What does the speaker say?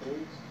please?